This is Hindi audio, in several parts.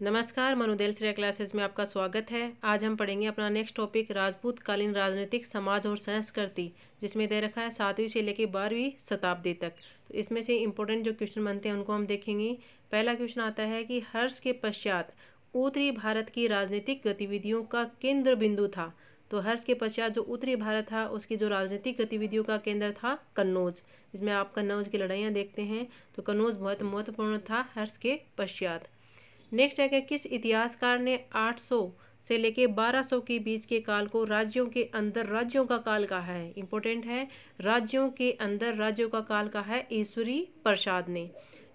नमस्कार मनुदेल श्रेया क्लासेस में आपका स्वागत है। आज हम पढ़ेंगे अपना नेक्स्ट टॉपिक राजपूत कालीन राजनीतिक समाज और संस्कृति, जिसमें दे रखा है सातवीं से लेकर बारहवीं शताब्दी तक। तो इसमें से इम्पोर्टेंट जो क्वेश्चन बनते हैं, उनको हम देखेंगे। पहला क्वेश्चन आता है कि हर्ष के पश्चात उत्तरी भारत की राजनीतिक गतिविधियों का केंद्र बिंदु था। तो हर्ष के पश्चात जो उत्तरी भारत था, उसकी जो राजनीतिक गतिविधियों का केंद्र था कन्नौज, जिसमें आप कन्नौज की लड़ाइयाँ देखते हैं। तो कन्नौज बहुत महत्वपूर्ण था हर्ष के पश्चात। नेक्स्ट है कि किस इतिहासकार ने 800 से लेके 1200 के बीच के काल को राज्यों के अंदर राज्यों का काल कहा है? इंपॉर्टेंट है, राज्यों के अंदर राज्यों का काल कहा है ईश्वरी प्रसाद ने।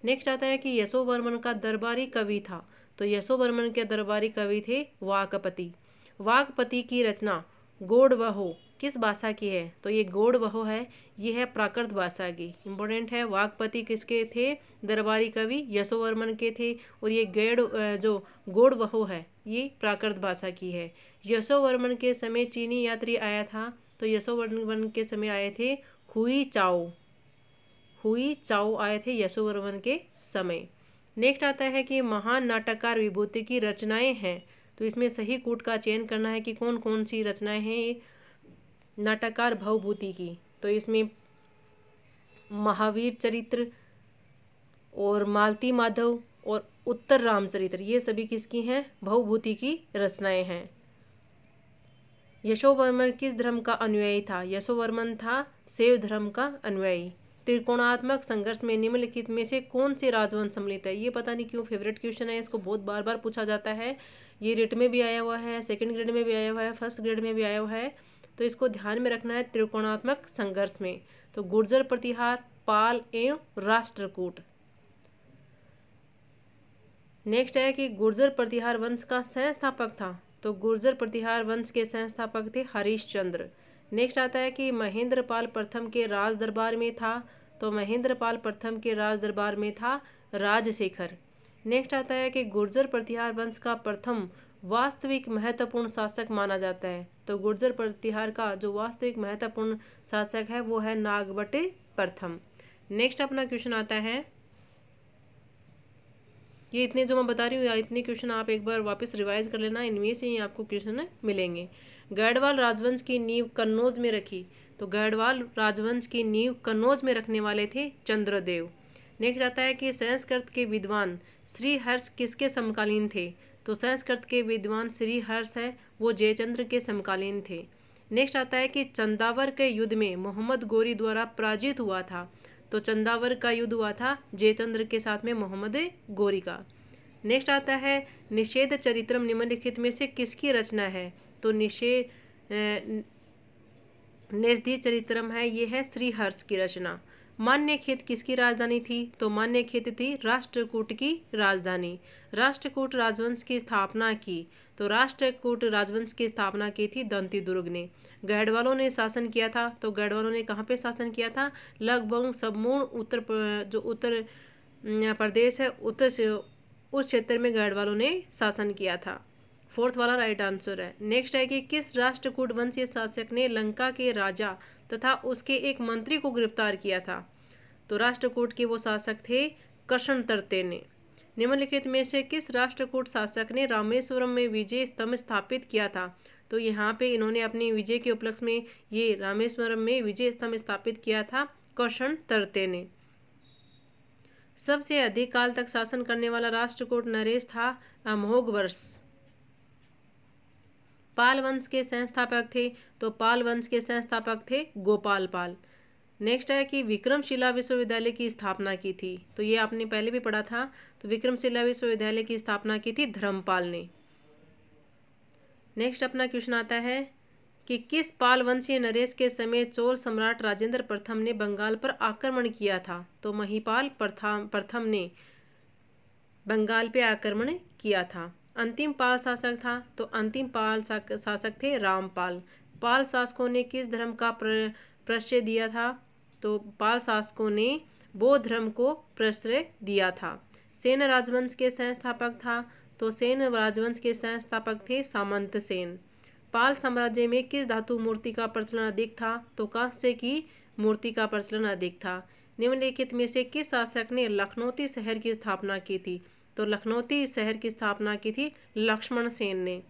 नेक्स्ट आता है कि यशोवर्मन का दरबारी कवि था। तो यशोवर्मन के दरबारी कवि थे वाकपति। वाकपति की रचना गोड वहो किस भाषा की है? तो ये गोड वहो है, ये है प्राकृत भाषा की। इम्पोर्टेंट है वाघपति किसके थे? दरबारी कवि यशोवर्मन के थे, और ये गेड जो गोड वहो है, ये प्राकृत भाषा की है। यशोवर्मन के समय चीनी यात्री आया था तो यशोवर्मन के समय आए थे हुई चाओ। हुई चाओ आए थे यशोवर्मन के समय। नेक्स्ट आता है कि महान नाटककार विभूति की रचनाएँ हैं। तो इसमें सही कूट का चयन करना है कि कौन कौन सी रचनाएँ हैं नाटककार भवभूति की। तो इसमें महावीर चरित्र और मालती माधव और उत्तर रामचरित्र ये सभी किसकी हैं? भवभूति की रचनाएँ हैं। यशोवर्मन किस धर्म का अनुयायी था? यशोवर्मन था शैव धर्म का अनुयायी। त्रिकोणात्मक संघर्ष में निम्नलिखित में से कौन से राजवंश सम्मिलित है? ये पता नहीं क्यों फेवरेट क्वेश्चन है, इसको बहुत बार बार पूछा जाता है। ये रिट में भी आया हुआ है, सेकंड ग्रेड में भी आया हुआ है, फ़र्स्ट ग्रेड में भी आया हुआ है। तो इसको ध्यान में रखना है त्रिकोणात्मक संघर्ष में। तो गुर्जर प्रतिहार, पाल एवं राष्ट्रकूट। नेक्स्ट है कि गुर्जर प्रतिहार वंश का संस्थापक था। तो गुर्जर प्रतिहार वंश के संस्थापक थे हरिश्चंद्र। नेक्स्ट आता है कि महेंद्र पाल प्रथम के राज दरबार में था। तो महेंद्र पाल प्रथम के राज दरबार में था राजशेखर। नेक्स्ट आता है कि गुर्जर प्रतिहार वंश का प्रथम वास्तविक महत्वपूर्ण शासक माना जाता है। तो गुर्जर प्रतिहार का जो वास्तविक महत्वपूर्ण शासक है, वो है नागवटे प्रथम। नेक्स्ट अपना क्वेश्चन आता है। ये इतने जो मैं बता रही हूँ, या इतने क्वेश्चन आप एक बार वापस रिवाइज कर लेना, इनमें से ही आपको क्वेश्चन मिलेंगे। गैडवाल राजवंश की नींव कन्नौज में रखी। तो गैडवाल राजवंश की नींव कन्नौज में रखने वाले थे चंद्रदेव। नेक्स्ट आता है कि संस्कृत के विद्वान श्री हर्ष किसके समकालीन थे? तो संस्कृत के विद्वान श्री हर्ष है, वो जयचंद्र के समकालीन थे। नेक्स्ट आता है कि चंदावर के युद्ध में मोहम्मद गोरी द्वारा पराजित हुआ था। तो चंदावर का युद्ध हुआ था जयचंद्र के साथ में मोहम्मद गोरी का। नेक्स्ट आता है, निषेध चरित्रम निम्नलिखित में से किसकी रचना है? तो निषेध निषेधी चरित्रम है, ये है श्रीहर्ष की रचना। मान्य खेत किसकी राजधानी थी? तो मान्य खेत थी राष्ट्रकूट की राजधानी। राष्ट्रकूट राजवंश की स्थापना की। तो राष्ट्रकूट राजवंश की स्थापना की थी दंती दुर्ग ने। गढ़वालों ने शासन किया था। तो गढ़वालों ने कहाँ पे शासन किया था? लगभग समूर्ण उत्तर जो उत्तर प्रदेश है, उत्तर उस क्षेत्र में गढ़वालों ने शासन किया था। फोर्थ वाला राइट आंसर है। नेक्स्ट है कि किस राष्ट्रकूट वंशीय शासक ने लंका के राजा तथा उसके एक मंत्री को गिरफ़्तार किया था? तो राष्ट्रकूट के वो शासक थे कृष्ण तरते ने। निम्नलिखित में से किस राष्ट्रकूट शासक ने रामेश्वरम में विजय स्तंभ स्थापित किया था? तो यहाँ पे इन्होंने अपनी विजय के उपलक्ष्य में ये रामेश्वरम में विजय स्तंभ स्थापित किया था कृष्ण तरते ने। सबसे अधिक काल तक शासन करने वाला राष्ट्रकूट नरेश था अमोघ वर्ष। पाल वंश के संस्थापक थे तो पाल वंश के संस्थापक थे गोपाल पाल। नेक्स्ट है कि विक्रमशिला विश्वविद्यालय की स्थापना की थी। तो ये आपने पहले भी पढ़ा था तो विक्रमशिला विश्वविद्यालय की स्थापना की थी धर्मपाल ने। नेक्स्ट अपना क्वेश्चन आता है कि किस पाल वंशीय नरेश के समय चोल सम्राट राजेंद्र प्रथम ने बंगाल पर आक्रमण किया था? तो महिपाल प्रथम ने बंगाल पे आक्रमण किया था। अंतिम पाल शासक था तो अंतिम पाल शासक थे रामपाल। पाल शासकों ने किस धर्म का प्रश्रय दिया था? तो पाल शासकों ने बौद्ध धर्म को प्रश्रय दिया था। सेन राजवंश के संस्थापक था तो सेन राजवंश के संस्थापक थे सामंत सेन। पाल साम्राज्य में किस धातु मूर्ति का प्रचलन अधिक था? तो कांस्य की मूर्ति का प्रचलन अधिक था। निम्नलिखित में से किस शासक ने लखनौती शहर की स्थापना की थी? तो लखनौती शहर की स्थापना की थी लक्ष्मण सेन ने।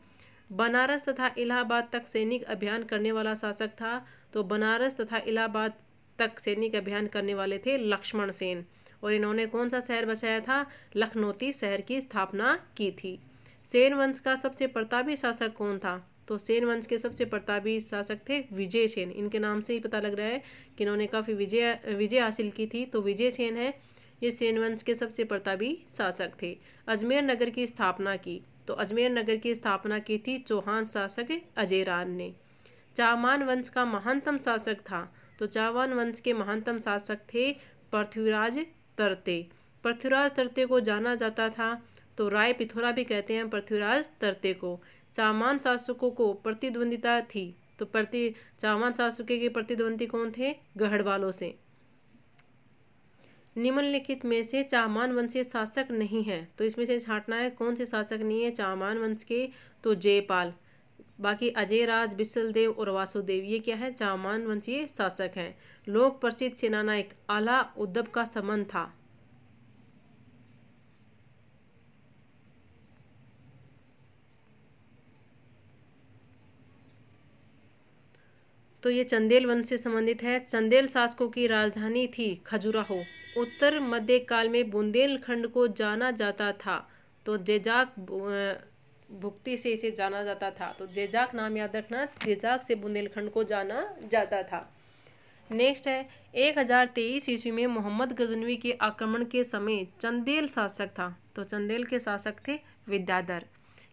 बनारस तथा इलाहाबाद तक सैनिक अभियान करने वाला शासक था तो बनारस तथा इलाहाबाद तक सैनिक अभियान करने वाले थे लक्ष्मण सेन। और इन्होंने कौन सा शहर बसाया था? लखनौती शहर की स्थापना की थी। सेन वंश का सबसे प्रतापी शासक कौन था? तो सेन वंश के सबसे प्रतापी शासक थे विजय सेन। इनके नाम से ही पता लग रहा है कि इन्होंने काफ़ी विजय विजय हासिल की थी तो विजय सेन है। ये सेन वंश के सबसे प्रतापी शासक थे। अजमेर नगर की स्थापना की। तो अजमेर नगर की स्थापना की थी चौहान शासक अजयरान ने। चामान वंश का महानतम शासक था। तो चावन वंश के महानतम शासक थे पृथ्वीराज तरते। पृथ्वीराज तरते को जाना जाता था। तो राय पिथोरा भी कहते हैं पृथ्वीराज तरते को। चामान शासकों को प्रतिद्वंदिता थी। तो प्रति, चामान शासकों के प्रतिद्वंदी कौन थे? गढ़वालों से। निम्नलिखित में से चामान वंशीय शासक नहीं है। तो इसमें से छांटना है, कौन से शासक नहीं है? चामान वंश के तो जयपाल। बाकी अजय राज बिसल देव और वासुदेव, ये क्या है? चामान वंशीय शासक हैं। लोक प्रसिद्ध सेनानायक आला उद्धव का समन था। तो ये चंदेल वंश से संबंधित है। चंदेल शासकों की राजधानी थी खजुराहो। उत्तर मध्य काल में बुंदेलखंड को जाना जाता था। तो जेजाक भुक्ति से इसे जाना जाता था। तो जेजाक नाम याद रखना, जेजाक से बुंदेलखंड को जाना जाता था। नेक्स्ट है, एक हज़ार तेईस ईस्वी में मोहम्मद गजनवी के आक्रमण के समय चंदेल शासक था। तो चंदेल के शासक थे विद्याधर।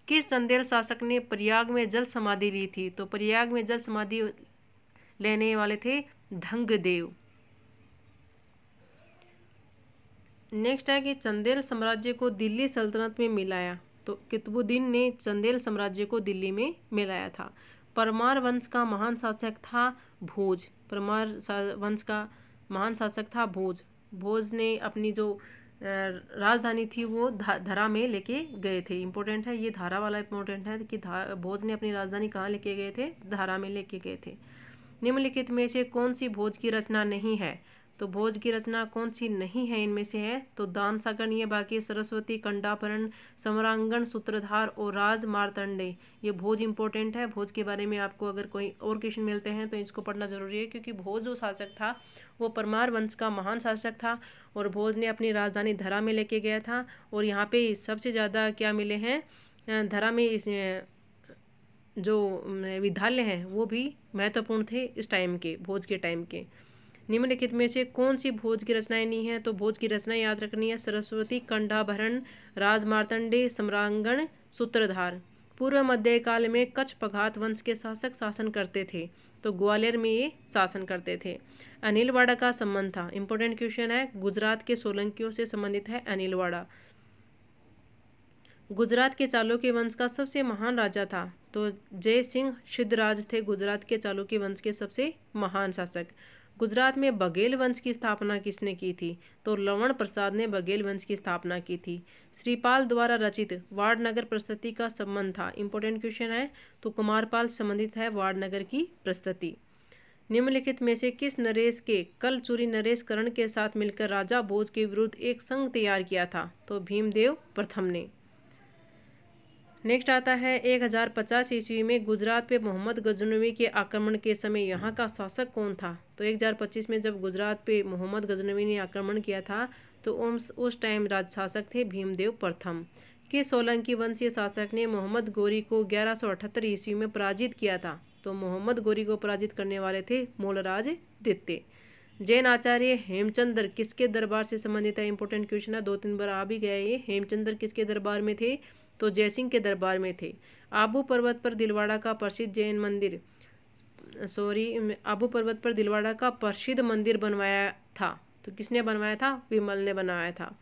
किस चंदेल शासक ने प्रयाग में जल समाधि ली थी? तो प्रयाग में जल समाधि लेने वाले थे धंगदेव। नेक्स्ट है कि चंदेल साम्राज्य को दिल्ली सल्तनत में मिलाया। तो कितबुद्दीन ने चंदेल साम्राज्य को दिल्ली में मिलाया था। परमार वंश का महान शासक था भोज। परमार वंश का महान शासक था भोज। भोज ने अपनी जो राजधानी थी वो धरा में लेके गए थे। इम्पोर्टेंट है, ये धारा वाला इम्पोर्टेंट है कि भोज ने अपनी राजधानी कहाँ लेके गए थे? धारा में लेके गए थे। निम्नलिखित में से कौन सी भोज की रचना नहीं है? तो भोज की रचना कौन सी नहीं है इनमें से है? तो दान सागर ये बाकी सरस्वती कंडापरण समरांगण, सूत्रधार और राज मारतंडे ये भोज इंपॉर्टेंट है। भोज के बारे में आपको अगर कोई और क्वेश्चन मिलते हैं तो इसको पढ़ना ज़रूरी है, क्योंकि भोज जो शासक था, वो परमार वंश का महान शासक था और भोज ने अपनी राजधानी धरा में लेके गया था। और यहाँ पे सबसे ज़्यादा क्या मिले हैं? धरा में इस जो विद्यालय हैं, वो भी महत्वपूर्ण थे इस टाइम के, भोज के टाइम के। निम्नलिखित में से कौन सी भोज की रचनाएँ नहीं है? तो भोज की रचना याद रखनी है, सरस्वती, कंडाभरण, राजमार्तंडे, सम्रांगण, सूत्रधार। पूर्व मध्य काल में कच्छ पघात वंश के शासक शासन करते थे तो ग्वालियर में ये शासन करते थे। अनिलवाड़ा का संबंध था। इंपॉर्टेंट क्वेश्चन है, गुजरात के सोलंकियों से संबंधित है अनिलवाड़ा। गुजरात के चालुक्य वंश का सबसे महान राजा था तो जय सिंह सिद्धराज थे गुजरात के चालुक्य वंश के सबसे महान शासक। गुजरात में बघेल वंश की स्थापना किसने की थी? तो लवण प्रसाद ने बघेल वंश की स्थापना की थी। श्रीपाल द्वारा रचित वार्डनगर प्रस्तुति का संबंध था। इंपॉर्टेंट क्वेश्चन है तो कुमारपाल संबंधित है वार्डनगर की प्रस्तुति। निम्नलिखित में से किस नरेश के कल चूरी नरेश करण के साथ मिलकर राजा भोज के विरुद्ध एक संघ तैयार किया था? तो भीमदेव प्रथम ने। नेक्स्ट आता है, एक हज़ार पचास ईस्वी में गुजरात पे मोहम्मद गजनवी के आक्रमण के समय यहाँ का शासक कौन था? तो एक हज़ार पच्चीस में जब गुजरात पे मोहम्मद गजनवी ने आक्रमण किया था तो उस टाइम राज शासक थे भीमदेव प्रथम। के सोलंकी वंशीय शासक ने मोहम्मद गोरी को ग्यारह सौ अठहत्तर ईस्वी में पराजित किया था तो मोहम्मद गोरी को पराजित करने वाले थे मूलराज दित्य जैन आचार्य हेमचंद्र किसके दरबार से संबंधित है? इंपॉर्टेंट क्वेश्चन है, दो तीन बार आ भी गया ये। हेमचंद्र किसके दरबार में थे? तो जयसिंह के दरबार में थे। आबू पर्वत पर दिलवाड़ा का प्रसिद्ध जैन मंदिर सॉरी आबू पर्वत पर दिलवाड़ा का प्रसिद्ध मंदिर बनवाया था। तो किसने बनवाया था? विमल ने बनवाया था।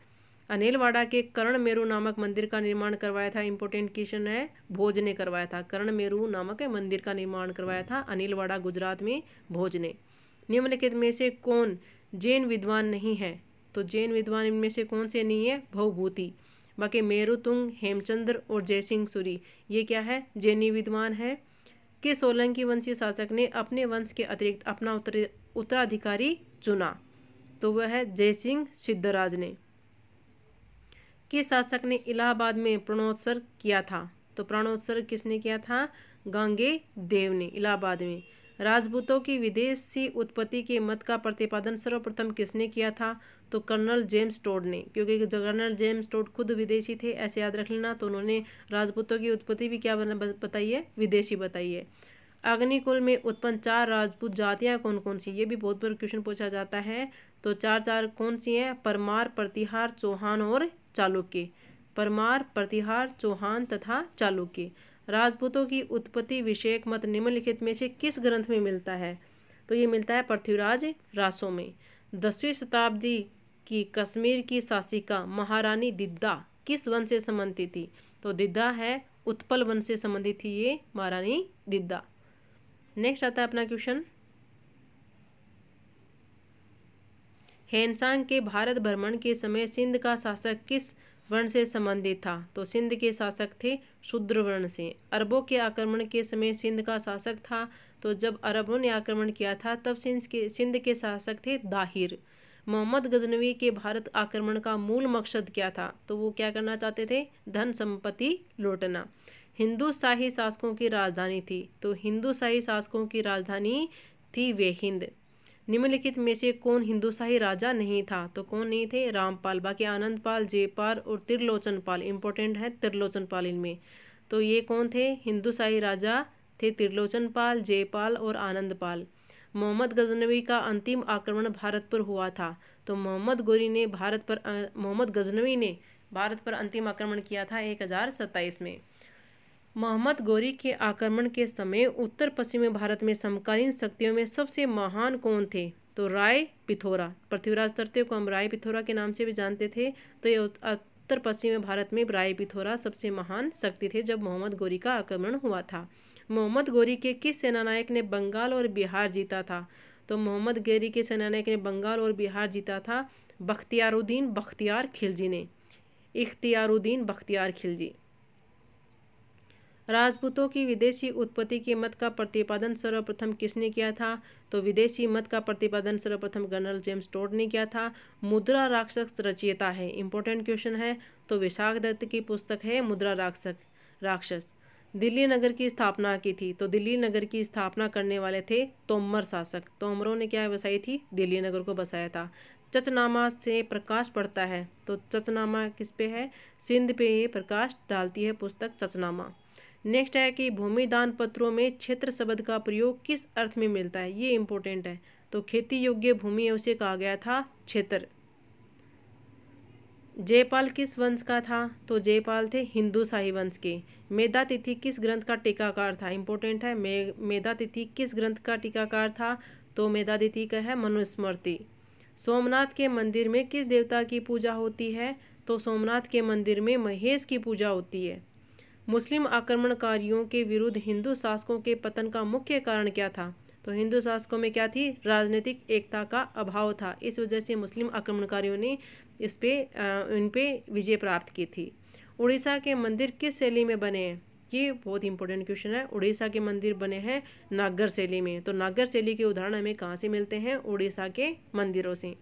अनिलवाड़ा के कर्ण मेरू नामक मंदिर का निर्माण करवाया था। इंपोर्टेंट क्वेश्चन है, भोज ने करवाया था। कर्ण मेरू नामक मंदिर का निर्माण करवाया था अनिलवाड़ा, गुजरात में, भोज ने। निम्नलिखित में से कौन जैन विद्वान नहीं है? तो जैन विद्वान इनमें से कौन से नहीं है? भवभूति। बाकी मेरुतुंग हेमचंद्र और जयसिंह सूरी। ये क्या है? जैनी विद्वान है कि सोलंकी वंशीय शासक ने अपने वंश के अतिरिक्त अपना उत्तर, उत्तराधिकारी चुना। तो वह है जयसिंह सिद्धराज ने। किस शासक ने इलाहाबाद में प्रणोत्सर किया था? तो प्रणोत्सर किसने किया था? गांगे देव ने, इलाहाबाद में। राजपूतों की विदेशी उत्पत्ति के मत का प्रतिपादन सर्वप्रथम किसने किया था? तो कर्नल जेम्स टोड ने। क्योंकि कर्नल जेम्स टोड खुद विदेशी थे, ऐसे याद रख लेना। तो उन्होंने राजपूतों की उत्पत्ति भी क्या बताई है विदेशी बताई है अग्निकुल में उत्पन्न चार राजपूत जातियाँ कौन कौन सी? ये भी बहुत बार क्वेश्चन पूछा जाता है। तो चार चार कौन सी हैं? परमार, प्रतिहार, चौहान और चालुक्य। परमार, प्रतिहार, चौहान तथा चालुक्य। राजपूतों की उत्पत्ति विषयक मत निम्नलिखित में से किस ग्रंथ में मिलता है? तो ये मिलता है पृथ्वीराज रासों में। दसवीं शताब्दी की कश्मीर की शासिका महारानी दिद्दा किस वन से संबंधित थी? तो दिद्दा है, उत्पल वन से संबंधित थी ये महारानी दिद्दा। नेक्स्ट आता है अपना क्वेश्चन हेनसांग के भारत भ्रमण के समय सिंध का शासक किस वर्ण से संबंधित था? तो सिंध के शासक थे शूद्र वर्ण से। अरबों के आक्रमण के समय सिंध का शासक था तो जब अरबों ने आक्रमण किया था, तब सिंध के सिंध के शासक थे दाहिर। मोहम्मद गजनवी के भारत आक्रमण का मूल मकसद क्या था? तो वो क्या करना चाहते थे? धन संपत्ति लौटना। हिंदू शाही शासकों की राजधानी थी तो हिंदू शाही शासकों की राजधानी थी वे हिंद। निम्नलिखित में से कौन हिंदुशाही राजा नहीं था? तो कौन नहीं थे? रामपाल, बाकी आनंदपाल, जयपाल और त्रिलोचन पाल इंपॉर्टेंट है त्रिलोचन पाल इनमें। तो ये कौन थे? हिंदुशाही राजा थे त्रिलोचन पाल जयपाल और आनंदपाल। मोहम्मद गजनवी का अंतिम आक्रमण भारत पर हुआ था। तो मोहम्मद गोरी ने भारत पर मोहम्मद गजनवी ने भारत पर अंतिम आक्रमण किया था एक हज़ार सत्ताईस में। मोहम्मद गौरी के आक्रमण के समय उत्तर पश्चिमी भारत में समकालीन शक्तियों में सबसे महान कौन थे? तो राय पिथोरा। पृथ्वीराज तृतीय को हम राय पिथोरा के नाम से भी जानते थे। तो ये उत्तर पश्चिमी भारत में राय पिथोरा सबसे महान शक्ति थे जब मोहम्मद गौरी का आक्रमण हुआ था। मोहम्मद गौरी के किस सेनानायक ने बंगाल और बिहार जीता था? तो मोहम्मद गौरी के सेनानायक ने बंगाल और बिहार जीता था बख्तियारुद्दीन बख्तियार खिलजी ने। इख्तियारुद्दीन बख्तियार खिलजी। राजपूतों की विदेशी उत्पत्ति के मत का प्रतिपादन सर्वप्रथम किसने किया था? तो विदेशी मत का प्रतिपादन सर्वप्रथम कर्नल जेम्स टोड ने किया था। मुद्रा राक्षस रचयिता है। इंपॉर्टेंट क्वेश्चन है। तो विशाख दत्त की पुस्तक है मुद्रा राक्षस राक्षस। दिल्ली नगर की स्थापना की थी। तो दिल्ली नगर की स्थापना करने वाले थे तोमर शासक। तोमरों ने क्या बसाई थी? दिल्ली नगर को बसाया था। चचनामा से प्रकाश पड़ता है। तो चचनामा किस पे है? सिंध पे ये प्रकाश डालती है पुस्तक चचनामा। नेक्स्ट है कि भूमि दान पत्रों में क्षेत्र शब्द का प्रयोग किस अर्थ में मिलता है? ये इंपॉर्टेंट है। तो खेती योग्य भूमि उसे कहा गया था क्षेत्र। जयपाल किस वंश का था? तो जयपाल थे हिंदू शाही वंश के। मेधा तिथि किस ग्रंथ का टीकाकार था? इंपॉर्टेंट है। मे, मेधा तिथि किस ग्रंथ का टीकाकार था? तो मेधा तिथि का है मनुस्मृति। सोमनाथ के मंदिर में किस देवता की पूजा होती है? तो सोमनाथ के मंदिर में महेश की पूजा होती है। मुस्लिम आक्रमणकारियों के विरुद्ध हिंदू शासकों के पतन का मुख्य कारण क्या था? तो हिंदू शासकों में क्या थी? राजनीतिक एकता का अभाव था। इस वजह से मुस्लिम आक्रमणकारियों ने इस पे इन पे विजय प्राप्त की थी। उड़ीसा के मंदिर किस शैली में बने हैं? ये बहुत इंपॉर्टेंट क्वेश्चन है। उड़ीसा के मंदिर बने हैं नागर शैली में। तो नागर शैली के उदाहरण हमें कहाँ से मिलते हैं? उड़ीसा के मंदिरों से।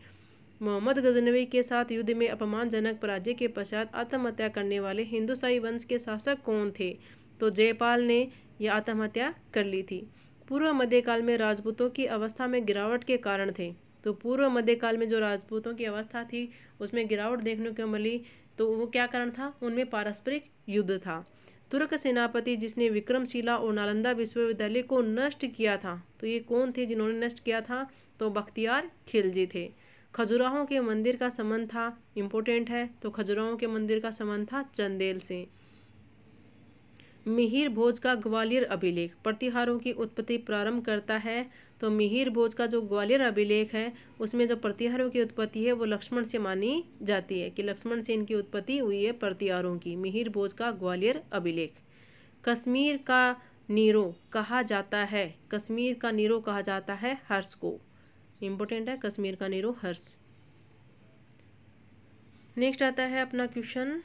मोहम्मद गजनवी के साथ युद्ध में अपमानजनक पराजय के पश्चात आत्महत्या करने वाले हिंदुशाही वंश के शासक कौन थे? तो जयपाल ने यह आत्महत्या कर ली थी। पूर्व मध्यकाल में राजपूतों की अवस्था में गिरावट के कारण थे। तो पूर्व मध्यकाल में जो राजपूतों की अवस्था थी, उसमें गिरावट देखने को मिली तो वो क्या कारण था? उनमें पारस्परिक युद्ध था। तुर्क सेनापति जिसने विक्रमशिला और नालंदा विश्वविद्यालय को नष्ट किया था तो ये कौन थे जिन्होंने नष्ट किया था? तो बख्तियार खिलजी थे। खजुराहों के मंदिर का संबंध था इम्पोर्टेंट है तो खजुराहों के मंदिर का संबंध था चंदेल से। मिहिर भोज का ग्वालियर अभिलेख, प्रतिहारों की उत्पत्ति प्रारंभ करता है तो मिहिर भोज का जो ग्वालियर अभिलेख है, उसमें जो प्रतिहारों की उत्पत्ति है, वो लक्ष्मण से मानी जाती है, कि लक्ष्मण से इनकी उत्पत्ति हुई है प्रतिहारों की, मिहिर भोज का ग्वालियर अभिलेख। कश्मीर का नीरो कहा जाता है, कश्मीर का नीरो कहा जाता है हर्ष को। इम्पोर्टेंट है, कश्मीर का नीरो हर्ष। नेक्स्ट आता है अपना क्वेश्चन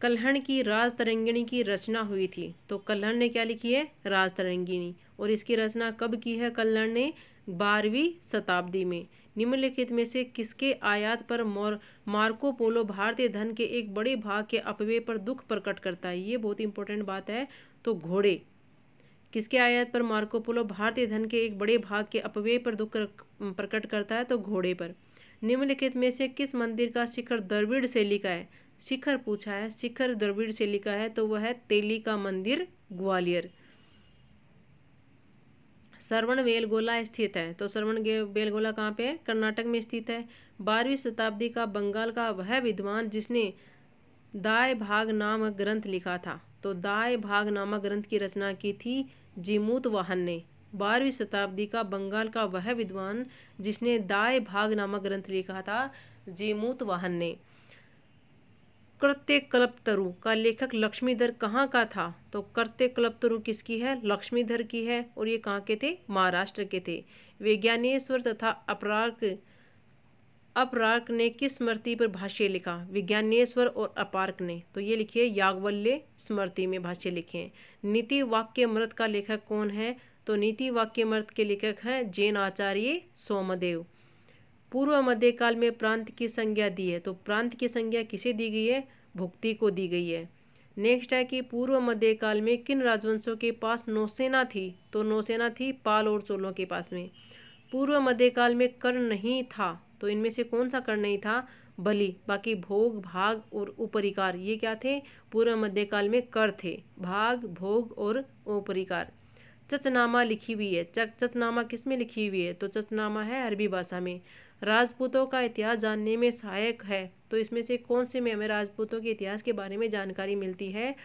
कल्हण की राज तरंगिणी की रचना हुई थी। तो कल्हण ने क्या लिखी है? राज तरंगिणी। और इसकी रचना कब की है कल्हण ने? बारहवीं शताब्दी में। निम्नलिखित में से किसके आयात पर मोर, मार्को पोलो भारतीय धन के एक बड़े भाग के अपव्यय पर दुख प्रकट करता है? ये बहुत इंपॉर्टेंट बात है। तो घोड़े। किसके आयात पर मार्कोपोलो भारतीय धन के एक बड़े भाग के अपव्यय पर दुख प्रकट करता है तो घोड़े पर। निम्नलिखित में से किस मंदिर का शिखर द्रविड़ शैली का है? शिखर पूछा है, शिखर द्रविड़ शैली का है तो वह है तेली का मंदिर, ग्वालियर। श्रवण बेलगोला स्थित है तो श्रवण बेलगोला कहाँ पे है? कर्नाटक में स्थित है। बारहवीं शताब्दी का बंगाल का वह विद्वान जिसने दाय भाग नामक ग्रंथ लिखा था। तो दाय भाग नामक ग्रंथ की रचना की थी जिमूत वाहन ने। बारहवीं शताब्दी का बंगाल का वह विद्वान जिसने दाय भाग नामक ग्रंथ लिखा था, जीमूत वाहन ने। कृत्य कल्पतरु का लेखक लक्ष्मीधर कहाँ का था? तो कृत्य कल्पतरु किसकी है? लक्ष्मीधर की है और ये कहाँ के थे? महाराष्ट्र के थे। विज्ञानेश्वर तथा अपराग अपरार्क ने किस स्मृति पर भाष्य लिखा? विज्ञानेश्वर और अपार्क ने। तो ये लिखिए यागवल्य स्मृति में भाष्य लिखे हैं। नीति वाक्य मृत का लेखक कौन है? तो नीति वाक्य मृत के लेखक हैं जैन आचार्य सोमदेव। पूर्व मध्यकाल में प्रांत की संज्ञा दी है। तो प्रांत की संज्ञा किसे दी गई है? भुक्ति को दी गई है। नेक्स्ट है कि पूर्व मध्यकाल में किन राजवंशों के पास नौसेना थी? तो नौसेना थी पाल और चोलों के पास में। पूर्व मध्यकाल में कर नहीं था। तो इनमें से कौन सा कर नहीं था? बलि। बाकी भोग, भाग और उपरिकार। ये क्या थे? पूर्व मध्यकाल में कर थे। भाग, भोग और उपरिकार। चचनामा लिखी हुई है। चक, चचनामा किसमें लिखी हुई है? तो चचनामा है अरबी भाषा में। राजपूतों का इतिहास जानने में सहायक है। तो इसमें से कौन से में हमें राजपूतों के इतिहास के बारे में जानकारी मिलती है?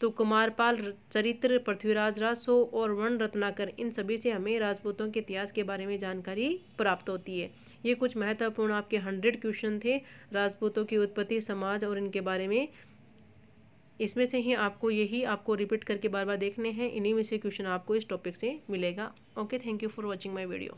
तो कुमारपाल, चरित्र, पृथ्वीराज रासो और वर्ण रत्नाकर, इन सभी से हमें राजपूतों के इतिहास के बारे में जानकारी प्राप्त होती है। ये कुछ महत्वपूर्ण आपके हंड्रेड क्वेश्चन थे, राजपूतों की उत्पत्ति, समाज और इनके बारे में। इसमें से ही आपको यही आपको रिपीट करके बार बार देखने हैं। इन्हीं में से क्वेश्चन आपको इस टॉपिक से मिलेगा। Okay thank you for watching my video